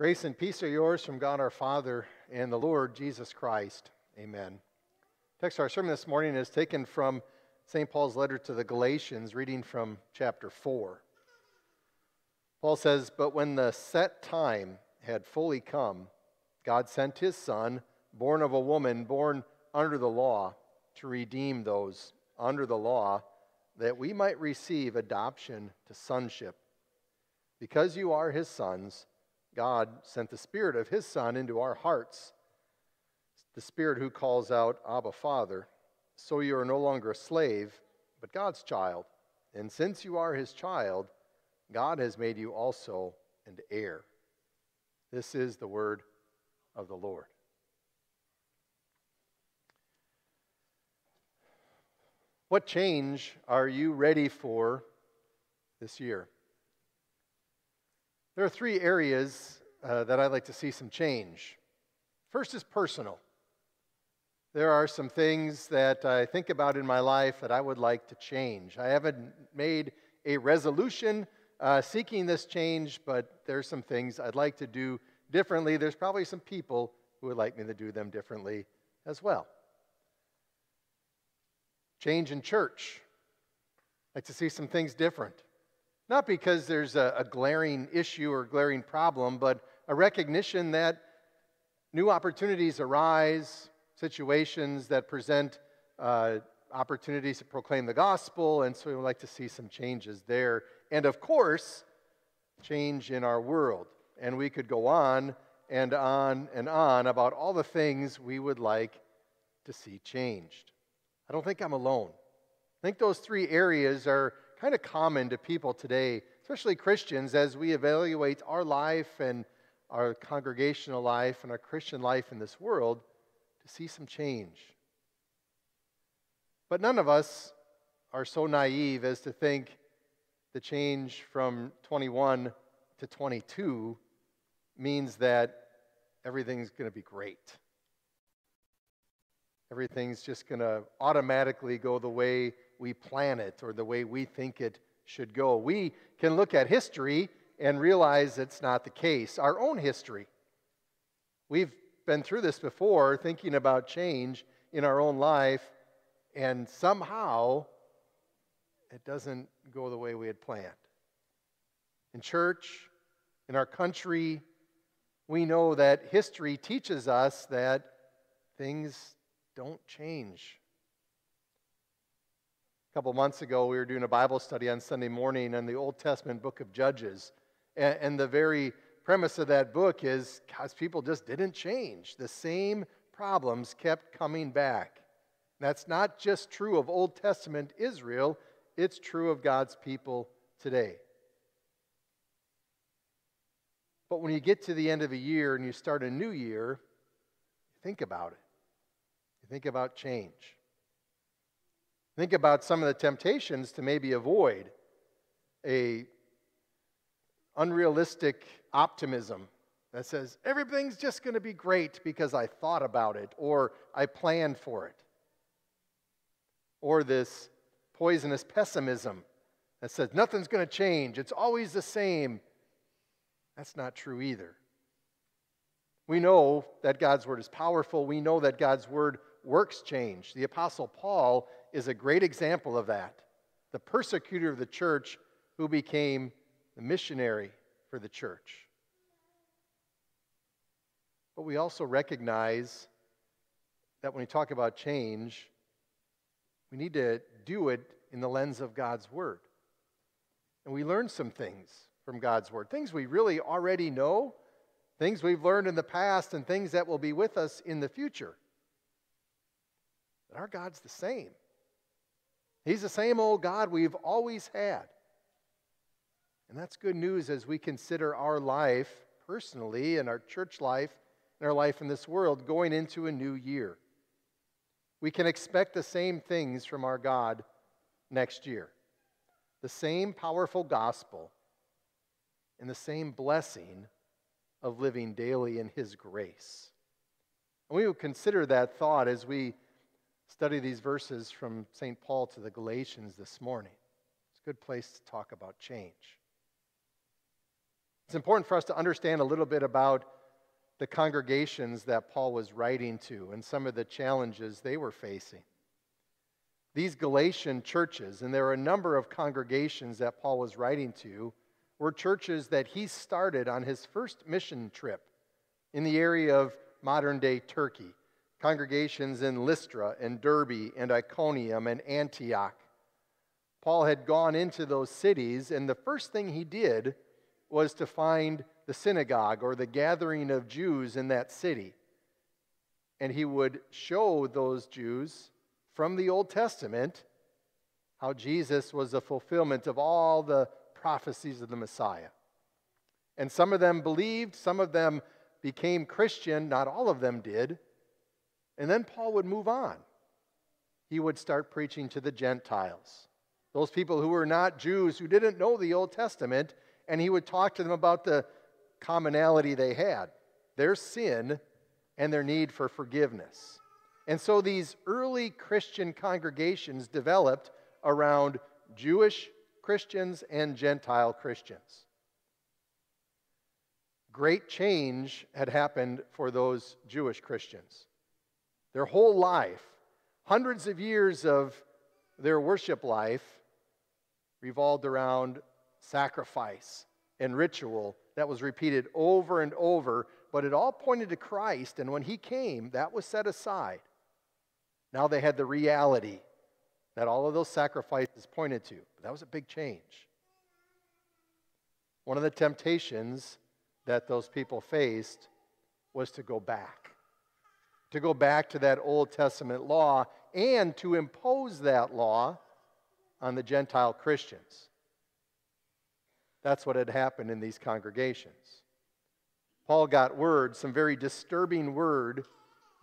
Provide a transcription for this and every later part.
Grace and peace are yours from God our Father and the Lord Jesus Christ. Amen. Text our sermon this morning is taken from St. Paul's letter to the Galatians, reading from chapter 4. Paul says, But when the set time had fully come, God sent his Son, born of a woman, born under the law, to redeem those under the law, that we might receive adoption to sonship. Because you are his sons, God sent the Spirit of His Son into our hearts, the Spirit who calls out, Abba, Father. So you are no longer a slave, but God's child. And since you are His child, God has made you also an heir. This is the word of the Lord. What change are you ready for this year? There are three areas uh, that I'd like to see some change. First is personal. There are some things that I think about in my life that I would like to change. I haven't made a resolution uh, seeking this change, but there's some things I'd like to do differently. There's probably some people who would like me to do them differently as well. Change in church. I'd like to see some things different. Not because there's a, a glaring issue or glaring problem, but a recognition that new opportunities arise, situations that present uh, opportunities to proclaim the gospel, and so we would like to see some changes there. And of course, change in our world. And we could go on and on and on about all the things we would like to see changed. I don't think I'm alone. I think those three areas are kind of common to people today, especially Christians, as we evaluate our life and our congregational life and our Christian life in this world, to see some change. But none of us are so naive as to think the change from 21 to 22 means that everything's going to be great. Everything's just going to automatically go the way we plan it or the way we think it should go. We can look at history and realize it's not the case. Our own history. We've been through this before, thinking about change in our own life, and somehow it doesn't go the way we had planned. In church, in our country, we know that history teaches us that things don't change a couple months ago, we were doing a Bible study on Sunday morning on the Old Testament book of Judges. And, and the very premise of that book is God's people just didn't change. The same problems kept coming back. And That's not just true of Old Testament Israel, it's true of God's people today. But when you get to the end of a year and you start a new year, think about it. You think about change. Think about some of the temptations to maybe avoid a unrealistic optimism that says everything's just going to be great because I thought about it or I planned for it. Or this poisonous pessimism that says nothing's going to change, it's always the same. That's not true either. We know that God's word is powerful. We know that God's word works change. The Apostle Paul is a great example of that. The persecutor of the church who became the missionary for the church. But we also recognize that when we talk about change, we need to do it in the lens of God's Word. And we learn some things from God's Word, things we really already know, things we've learned in the past, and things that will be with us in the future. But our God's the same. He's the same old God we've always had. And that's good news as we consider our life personally and our church life and our life in this world going into a new year. We can expect the same things from our God next year the same powerful gospel and the same blessing of living daily in His grace. And we will consider that thought as we study these verses from St. Paul to the Galatians this morning. It's a good place to talk about change. It's important for us to understand a little bit about the congregations that Paul was writing to and some of the challenges they were facing. These Galatian churches, and there are a number of congregations that Paul was writing to, were churches that he started on his first mission trip in the area of modern day Turkey. Congregations in Lystra and Derbe and Iconium and Antioch. Paul had gone into those cities, and the first thing he did was to find the synagogue or the gathering of Jews in that city. And he would show those Jews from the Old Testament how Jesus was the fulfillment of all the prophecies of the Messiah. And some of them believed, some of them became Christian, not all of them did. And then Paul would move on. He would start preaching to the Gentiles, those people who were not Jews, who didn't know the Old Testament, and he would talk to them about the commonality they had their sin and their need for forgiveness. And so these early Christian congregations developed around Jewish Christians and Gentile Christians. Great change had happened for those Jewish Christians. Their whole life, hundreds of years of their worship life, revolved around sacrifice and ritual that was repeated over and over, but it all pointed to Christ, and when He came, that was set aside. Now they had the reality that all of those sacrifices pointed to. But that was a big change. One of the temptations that those people faced was to go back, to go back to that Old Testament law and to impose that law on the Gentile Christians. That's what had happened in these congregations. Paul got word, some very disturbing word,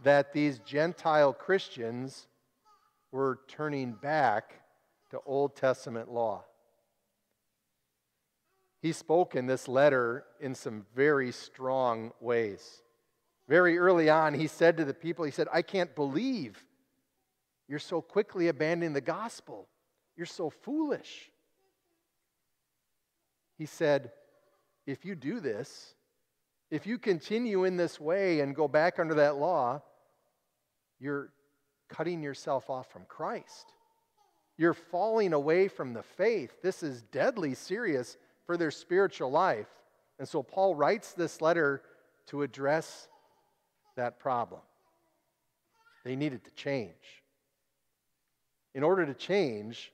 that these Gentile Christians were turning back to Old Testament law. He spoke in this letter in some very strong ways. Very early on, he said to the people, He said, I can't believe you're so quickly abandoning the gospel. You're so foolish. He said, If you do this, if you continue in this way and go back under that law, you're cutting yourself off from Christ. You're falling away from the faith. This is deadly serious for their spiritual life. And so Paul writes this letter to address that problem. They needed to change. In order to change,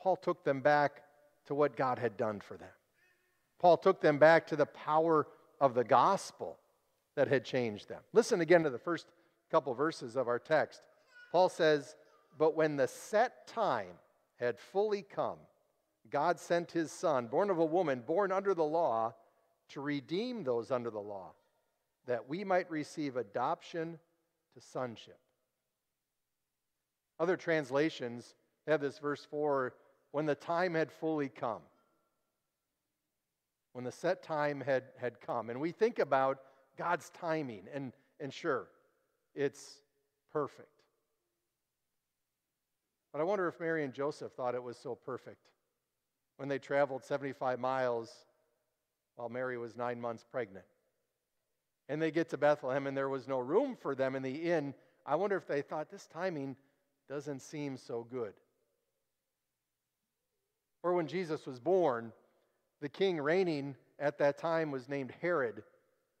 Paul took them back to what God had done for them. Paul took them back to the power of the gospel that had changed them. Listen again to the first couple verses of our text. Paul says, But when the set time had fully come, God sent his son, born of a woman, born under the law, to redeem those under the law, that we might receive adoption to sonship. Other translations have this verse 4 when the time had fully come. When the set time had, had come. And we think about God's timing, and, and sure, it's perfect. But I wonder if Mary and Joseph thought it was so perfect when they traveled 75 miles while Mary was nine months pregnant. And they get to Bethlehem and there was no room for them in the inn. I wonder if they thought this timing doesn't seem so good. Or when Jesus was born, the king reigning at that time was named Herod.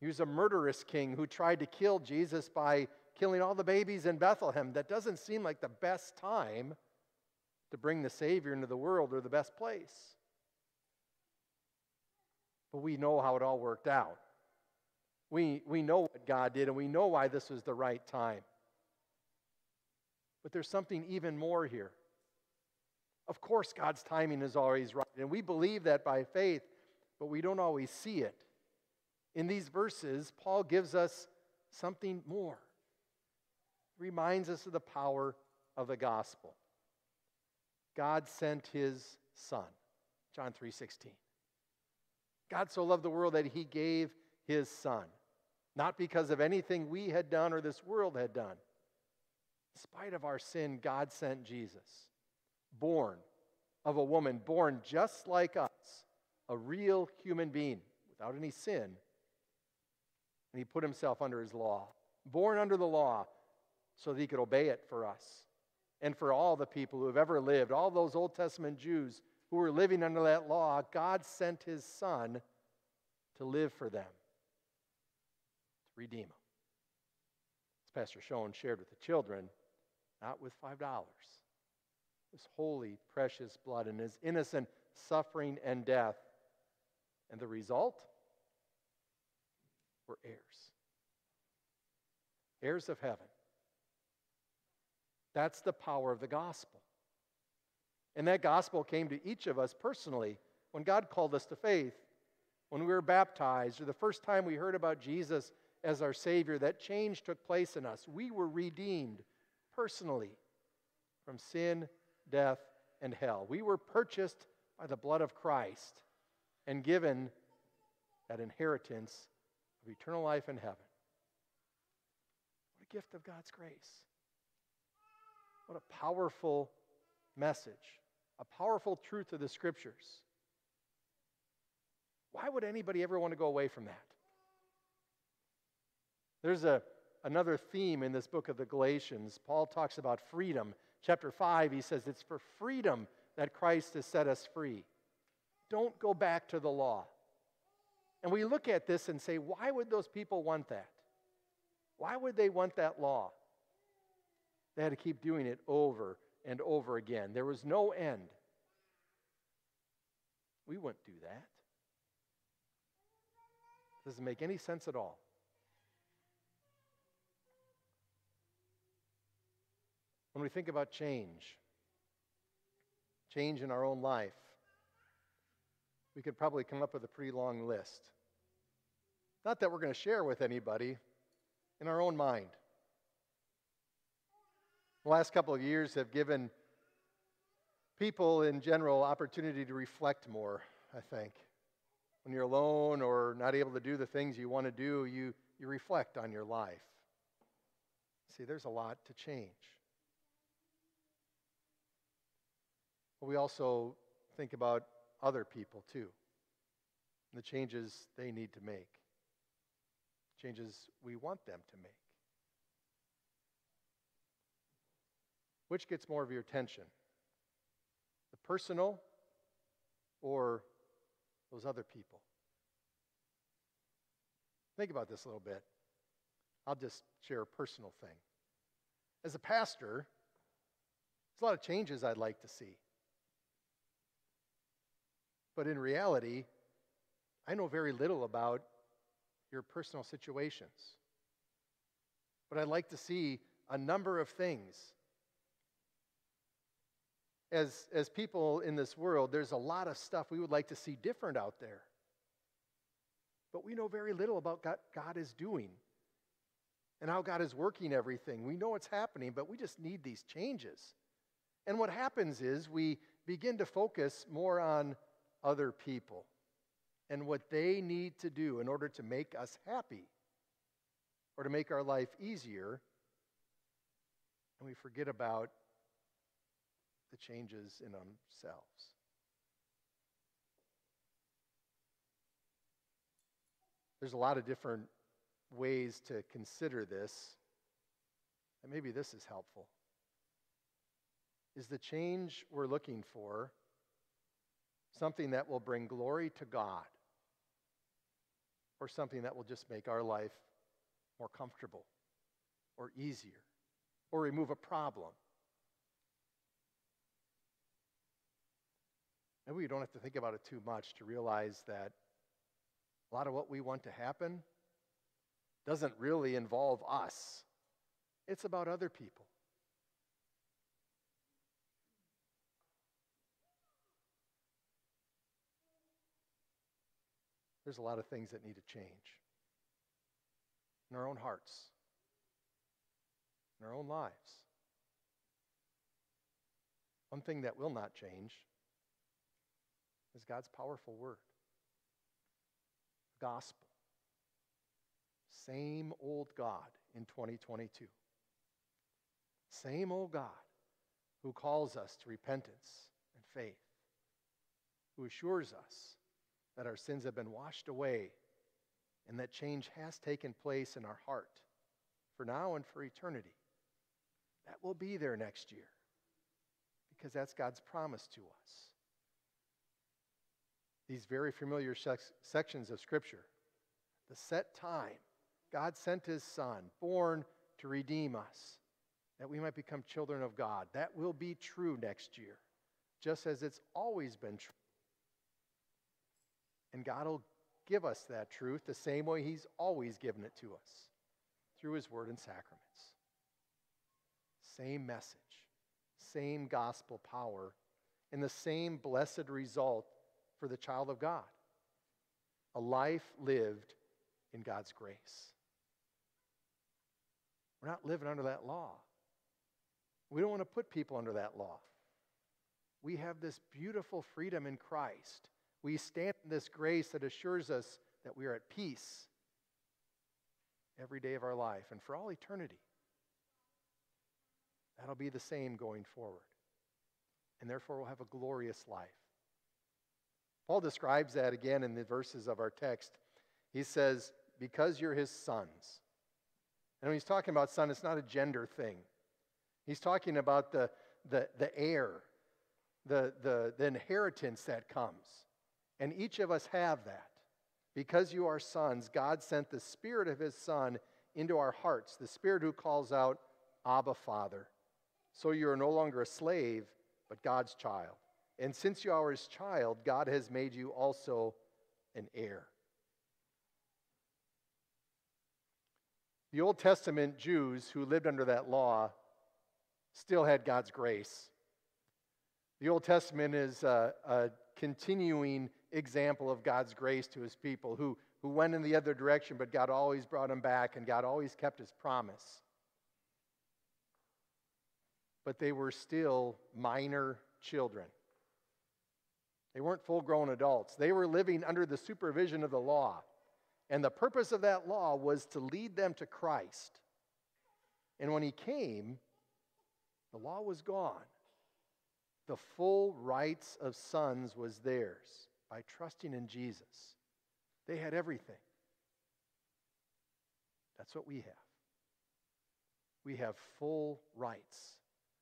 He was a murderous king who tried to kill Jesus by killing all the babies in Bethlehem. That doesn't seem like the best time to bring the Savior into the world or the best place. But we know how it all worked out. We, we know what God did, and we know why this was the right time. But there's something even more here. Of course, God's timing is always right, and we believe that by faith, but we don't always see it. In these verses, Paul gives us something more. Reminds us of the power of the gospel. God sent his son. John 3:16. God so loved the world that he gave his son, not because of anything we had done or this world had done. In spite of our sin, God sent Jesus, born of a woman, born just like us, a real human being without any sin. And he put himself under his law, born under the law, so that he could obey it for us and for all the people who have ever lived, all those Old Testament Jews who were living under that law. God sent his son to live for them, redeem them. As Pastor Schoen shared with the children, not with $5 his holy, precious blood and his innocent suffering and death. And the result? We're heirs. Heirs of heaven. That's the power of the gospel. And that gospel came to each of us personally when God called us to faith, when we were baptized, or the first time we heard about Jesus as our Savior. That change took place in us. We were redeemed personally from sin death, and hell. We were purchased by the blood of Christ and given that inheritance of eternal life in heaven. What a gift of God's grace. What a powerful message, a powerful truth of the scriptures. Why would anybody ever want to go away from that? There's a, another theme in this book of the Galatians. Paul talks about freedom chapter 5, he says, It's for freedom that Christ has set us free. Don't go back to the law. And we look at this and say, why would those people want that? Why would they want that law? They had to keep doing it over and over again. There was no end. We wouldn't do that. Doesn't make any sense at all. When we think about change, change in our own life, we could probably come up with a pretty long list. Not that we're going to share with anybody, in our own mind. The last couple of years have given people in general opportunity to reflect more, I think. When you're alone or not able to do the things you want to do, you, you reflect on your life. See, there's a lot to change. But we also think about other people too, the changes they need to make, changes we want them to make. Which gets more of your attention? The personal or those other people? Think about this a little bit. I'll just share a personal thing. As a pastor, there's a lot of changes I'd like to see. But in reality, I know very little about your personal situations. But I'd like to see a number of things. As, as people in this world, there's a lot of stuff we would like to see different out there. But we know very little about what God is doing and how God is working everything. We know what's happening, but we just need these changes. And what happens is we begin to focus more on other people and what they need to do in order to make us happy or to make our life easier. And we forget about the changes in ourselves. There's a lot of different ways to consider this, and maybe this is helpful. Is the change we're looking for something that will bring glory to God, or something that will just make our life more comfortable or easier or remove a problem. Maybe we don't have to think about it too much to realize that a lot of what we want to happen doesn't really involve us, it's about other people. There's a lot of things that need to change in our own hearts, in our own lives. One thing that will not change is God's powerful word, the gospel. Same old God in 2022. Same old God who calls us to repentance and faith, who assures us that our sins have been washed away and that change has taken place in our heart for now and for eternity. That will be there next year because that's God's promise to us. These very familiar sections of Scripture, the set time, God sent His Son, born to redeem us, that we might become children of God. That will be true next year, just as it's always been true. And God will give us that truth the same way He's always given it to us through His Word and sacraments. Same message, same gospel power, and the same blessed result for the child of God a life lived in God's grace. We're not living under that law. We don't want to put people under that law. We have this beautiful freedom in Christ we stand in this grace that assures us that we are at peace every day of our life and for all eternity. That'll be the same going forward. And therefore, we'll have a glorious life. Paul describes that again in the verses of our text. He says, Because you're his sons. And when he's talking about son, it's not a gender thing. He's talking about the, the, the heir, the, the, the inheritance that comes. And each of us have that. Because you are sons, God sent the Spirit of His Son into our hearts, the Spirit who calls out, Abba, Father. So you are no longer a slave, but God's child. And since you are His child, God has made you also an heir. The Old Testament Jews who lived under that law still had God's grace. The Old Testament is a, a continuing example of God's grace to his people who, who went in the other direction, but God always brought them back and God always kept his promise. But they were still minor children. They weren't full grown adults. They were living under the supervision of the law. And the purpose of that law was to lead them to Christ. And when he came, the law was gone. The full rights of sons was theirs by trusting in Jesus. They had everything. That's what we have. We have full rights.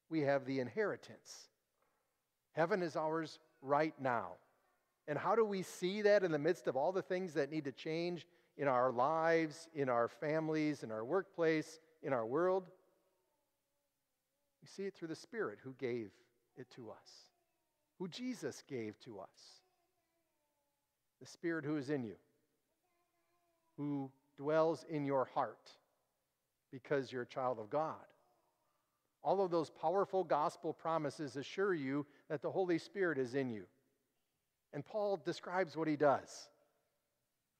We have the inheritance. Heaven is ours right now. And how do we see that in the midst of all the things that need to change in our lives, in our families, in our workplace, in our world? We see it through the Spirit who gave it to us, who Jesus gave to us the Spirit who is in you, who dwells in your heart because you're a child of God. All of those powerful gospel promises assure you that the Holy Spirit is in you. And Paul describes what he does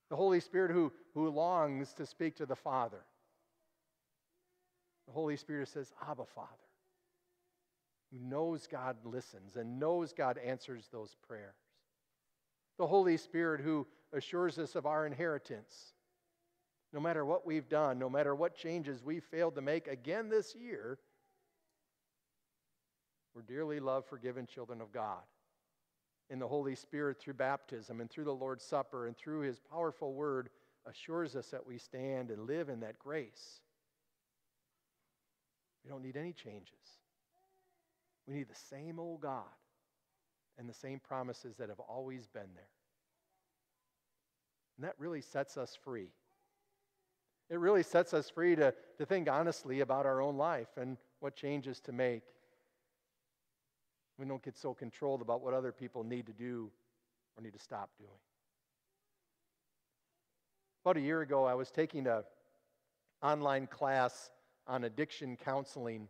the Holy Spirit who, who longs to speak to the Father. The Holy Spirit says, Abba, Father, who knows God listens and knows God answers those prayers the Holy Spirit who assures us of our inheritance. No matter what we've done, no matter what changes we failed to make again this year, we're dearly loved, forgiven children of God. And the Holy Spirit, through baptism and through the Lord's Supper and through His powerful word, assures us that we stand and live in that grace. We don't need any changes. We need the same old God and the same promises that have always been there. And that really sets us free. It really sets us free to, to think honestly about our own life and what changes to make. We don't get so controlled about what other people need to do or need to stop doing. About a year ago, I was taking a online class on addiction counseling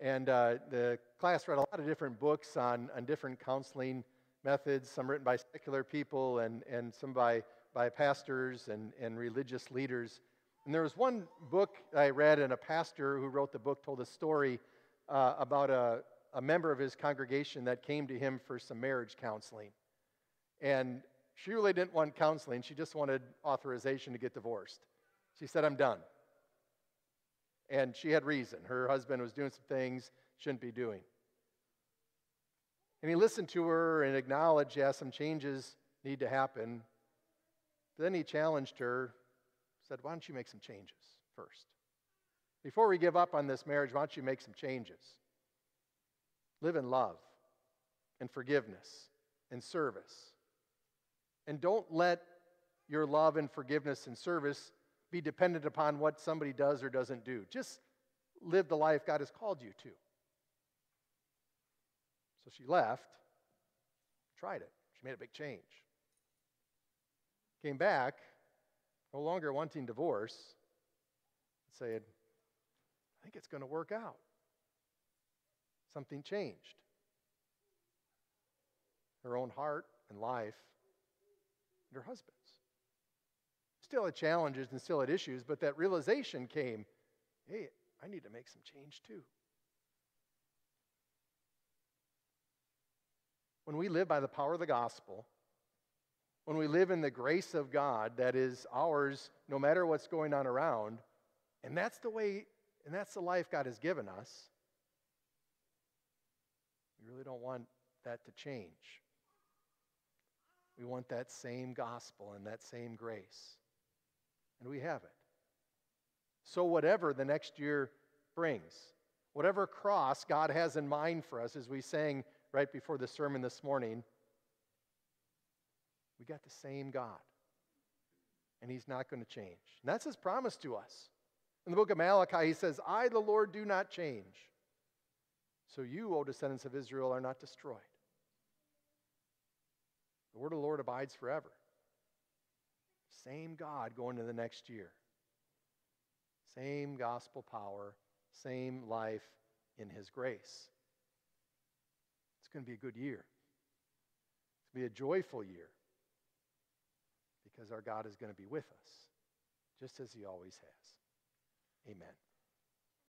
and uh, the class read a lot of different books on, on different counseling methods, some written by secular people and, and some by, by pastors and, and religious leaders. And there was one book I read, and a pastor who wrote the book told a story uh, about a, a member of his congregation that came to him for some marriage counseling. And she really didn't want counseling, she just wanted authorization to get divorced. She said, I'm done. And she had reason. Her husband was doing some things shouldn't be doing. And he listened to her and acknowledged, yeah, some changes need to happen. Then he challenged her, said, Why don't you make some changes first? Before we give up on this marriage, why don't you make some changes? Live in love and forgiveness and service. And don't let your love and forgiveness and service be dependent upon what somebody does or doesn't do. Just live the life God has called you to. So she left, tried it. She made a big change. Came back, no longer wanting divorce, said, I think it's going to work out. Something changed. Her own heart and life, and her husband's. Still had challenges and still had issues, but that realization came hey, I need to make some change too. When we live by the power of the gospel, when we live in the grace of God that is ours no matter what's going on around, and that's the way, and that's the life God has given us, we really don't want that to change. We want that same gospel and that same grace. And we have it. So, whatever the next year brings, whatever cross God has in mind for us, as we sang right before the sermon this morning, we got the same God. And He's not going to change. And that's His promise to us. In the book of Malachi, He says, I, the Lord, do not change. So you, O descendants of Israel, are not destroyed. The word of the Lord abides forever. Same God going to the next year. Same gospel power, same life in His grace. It's going to be a good year. It's going to be a joyful year because our God is going to be with us, just as He always has. Amen.